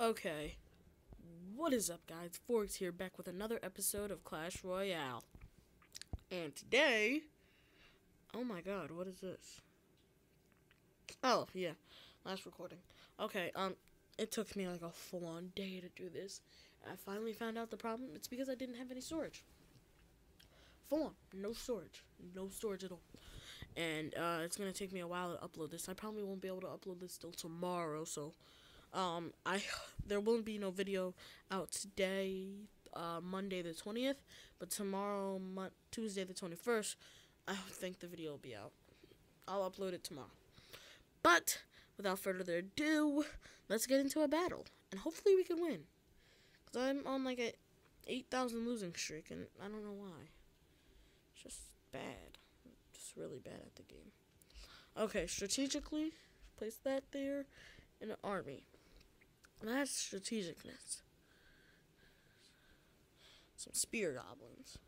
Okay. What is up, guys? Forgz here, back with another episode of Clash Royale. And today. Oh my god, what is this? Oh, yeah. Last recording. Okay, um, it took me like a full on day to do this. I finally found out the problem. It's because I didn't have any storage. Full on. No storage. No storage at all. And, uh, it's gonna take me a while to upload this. I probably won't be able to upload this till tomorrow, so um, I there won't be no video out today, uh, Monday the twentieth, but tomorrow, Mo- Tuesday the twenty first, I think the video will be out. I'll upload it tomorrow. But without further ado, let's get into a battle, and hopefully we can win. Cause I'm on like a eight thousand losing streak, and I don't know why. It's just bad, just really bad at the game. Okay, strategically, place that there in an army. That's strategicness. Some spear goblins.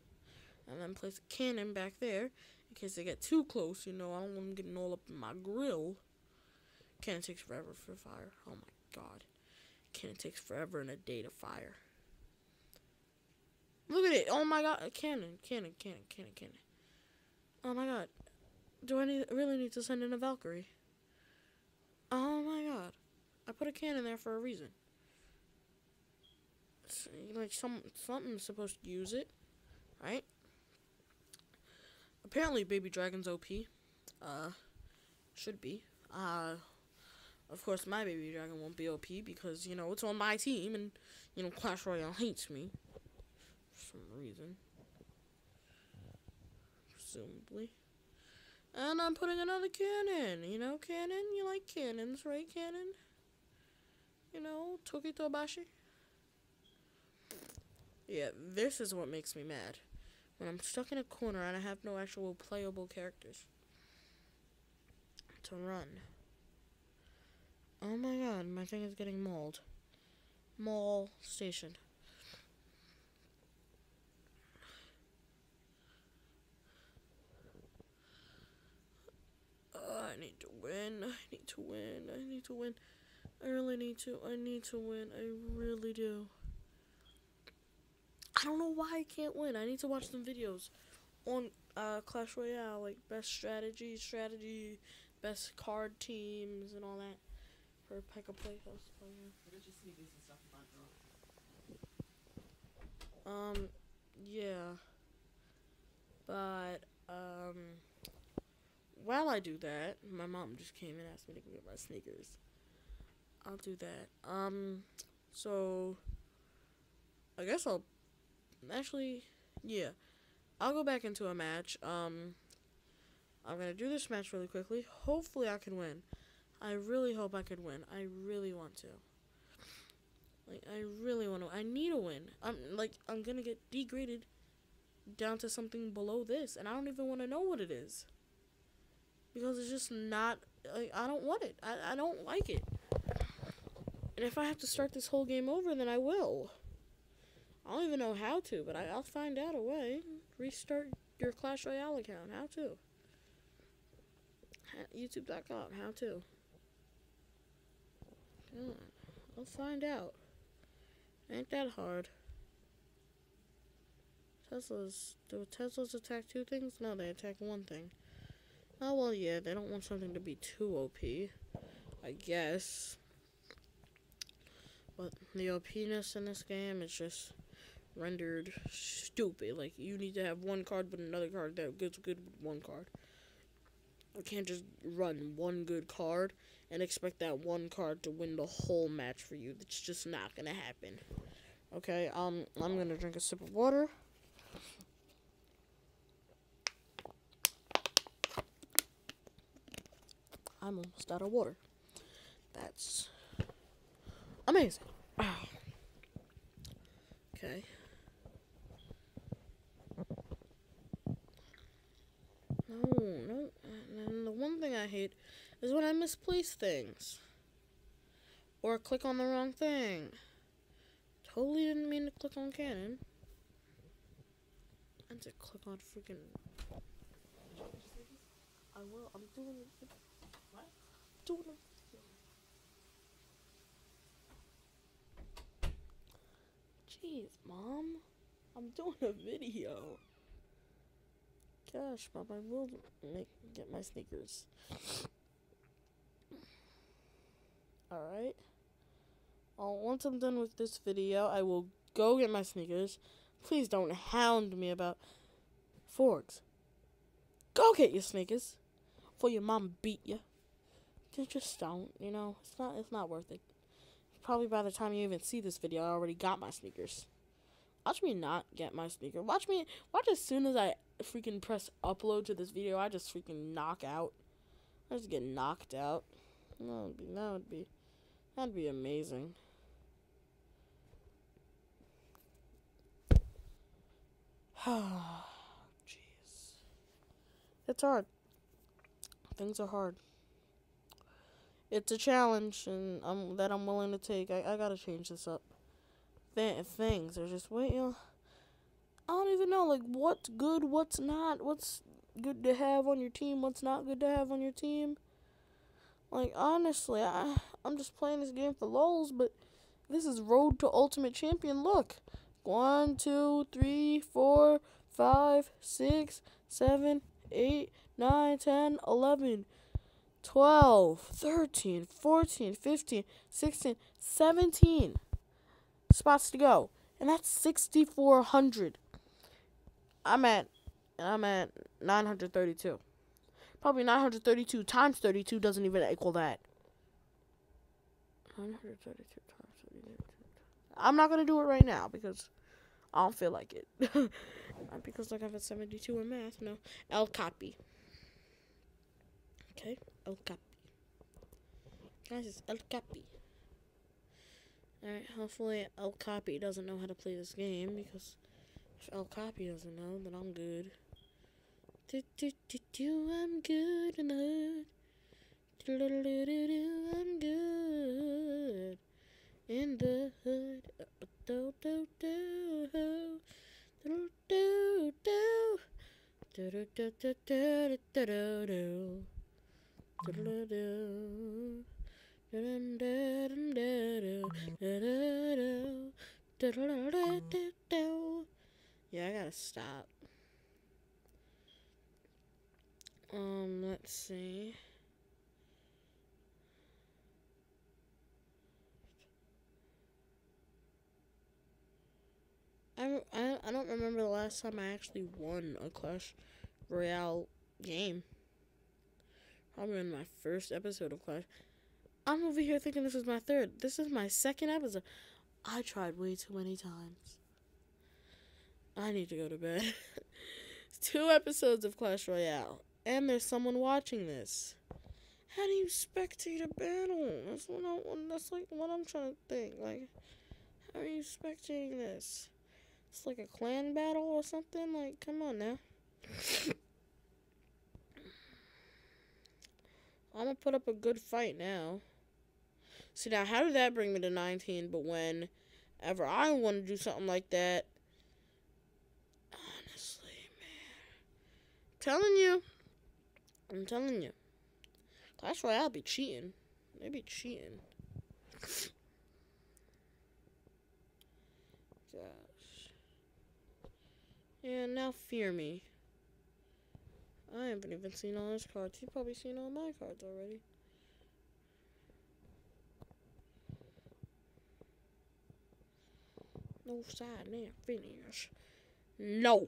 And then place a cannon back there in case they get too close. You know, I don't want them getting all up in my grill. Cannon takes forever for fire. Oh my god. Cannon takes forever and a day to fire. Look at it. Oh my god. A cannon, cannon, cannon, cannon, cannon. Oh my god. Do I need, really need to send in a Valkyrie? Oh my god. I put a cannon in there for a reason. Like some something's supposed to use it, right? Apparently, Baby Dragon's OP. Uh, should be. Uh, of course, my Baby Dragon won't be OP because you know it's on my team, and you know Clash Royale hates me for some reason, presumably. And I'm putting another cannon. You know, cannon. You like cannons, right, cannon? You know, Tokitobashi. Yeah, this is what makes me mad. When I'm stuck in a corner and I have no actual playable characters to run. Oh my god, my thing is getting mauled. Mall station. Uh, I need to win. I need to win. I need to win. I really need to. I need to win. I really do. I don't know why I can't win. I need to watch some videos on uh, Clash Royale, like best strategy, strategy, best card teams, and all that for Pekka Playhouse. Um, yeah. But, um, while I do that, my mom just came and asked me to go get my sneakers. I'll do that. Um, so I guess I'll actually, yeah, I'll go back into a match. Um, I'm gonna do this match really quickly. Hopefully, I can win. I really hope I can win. I really want to. Like, I really want to. I need a win. I'm like, I'm gonna get degraded down to something below this, and I don't even want to know what it is because it's just not. Like, I don't want it. I I don't like it. And if I have to start this whole game over, then I will. I don't even know how to, but I, will find out a way. Restart your Clash Royale account. How to. YouTube.com. How to. I'll find out. Ain't that hard. Teslas. Do Teslas attack two things? No, they attack one thing. Oh, well, yeah, they don't want something to be too OP. I guess. But the OPness in this game is just rendered stupid. Like, you need to have one card but another card that gets good with one card. You can't just run one good card and expect that one card to win the whole match for you. It's just not gonna happen. Okay, um, I'm gonna drink a sip of water. I'm almost out of water. That's Amazing. Oh. Okay. No, no. And the one thing I hate is when I misplace things. Or click on the wrong thing. Totally didn't mean to click on cannon. And to click on freaking. I will. I'm doing it. What? Doing it. Jeez, mom. I'm doing a video. Gosh, mom, I will make get my sneakers. Alright. Once I'm done with this video, I will go get my sneakers. Please don't hound me about forks. Go get your sneakers. Before your mom beat you. Just, just don't, you know. It's not it's not worth it. Probably by the time you even see this video, I already got my sneakers. Watch me not get my sneaker. Watch me watch as soon as I freaking press upload to this video, I just freaking knock out. I just get knocked out. That would be that would be that'd be amazing. Jeez. It's hard. Things are hard. It's a challenge and I'm that I'm willing to take. I, I gotta change this up. Th- things are just wait, you know, I don't even know like what's good, what's not, what's good to have on your team, what's not good to have on your team. Like honestly, I I'm just playing this game for lols, but this is Road to Ultimate Champion. Look, one, two, three, four, five, six, seven, eight, nine, ten, eleven. 12, 13, 14, 15, 16, 17 spots to go. And that's 6400. I'm at I'm at 932. Probably 932 times 32 doesn't even equal that. 932 times 32. I'm not going to do it right now because I don't feel like it. Not because like I've had 72 in math. No. El copy. Okay. El Capi. Guys, it's El Capi. Alright, hopefully El Capi doesn't know how to play this game because if El Capi doesn't know, then I'm good. Do, do, do, do, I'm good in the hood. Do, do, do, do, do, I'm good in the hood. Do, do, do, do, do, do, do. Do, do, do, do, do, do, do, do. Yeah, I gotta stop. Um, let's see. I, I, I don't remember the last time I actually won a Clash Royale game. Probably in my first episode of Clash. I'm over here thinking this is my third. This is my second episode. I tried way too many times. I need to go to bed. Two episodes of Clash Royale. And there's someone watching this. How do you spectate a battle? That's what I, that's like what I'm trying to think. Like, how are you spectating this? It's like a clan battle or something. Like, come on now. I'm gonna put up a good fight now. See now, how did that bring me to 19? But whenever I want to do something like that, honestly, man, I'm telling you, I'm telling you, Clash Royale be cheating. They be cheating. Gosh. Yeah, now fear me. I haven't even seen all his cards. He's probably seen all my cards already. No side now. Finish. No.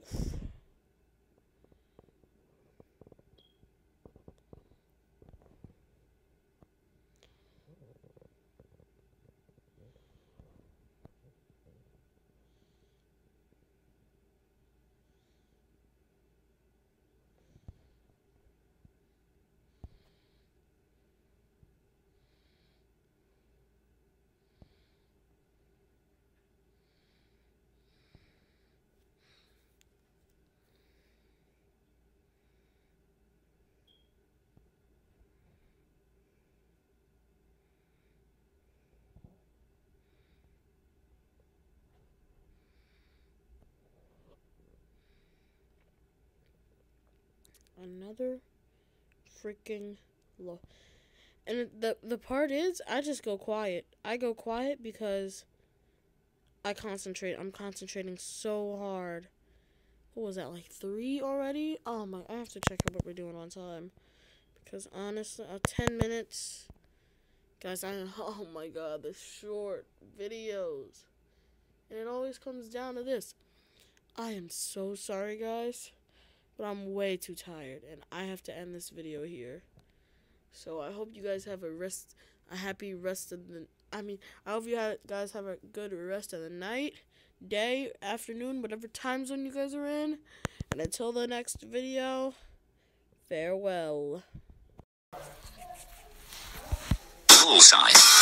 Another freaking low. And the the part is, I just go quiet. I go quiet because I concentrate. I'm concentrating so hard. What was that, like three already? Oh my, I have to check out what we're doing on time. Because honestly, uh, 10 minutes. Guys, I, oh my god, the short videos. And it always comes down to this. I am so sorry, guys. But I'm way too tired. And I have to end this video here. So I hope you guys have a rest, a happy rest of the, I mean, I hope you guys have a good rest of the night, day, afternoon, whatever time zone you guys are in. And until the next video, farewell. Bullseye.